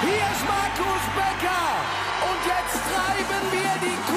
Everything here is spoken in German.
Hier ist Markus Becker und jetzt treiben wir die Kurve.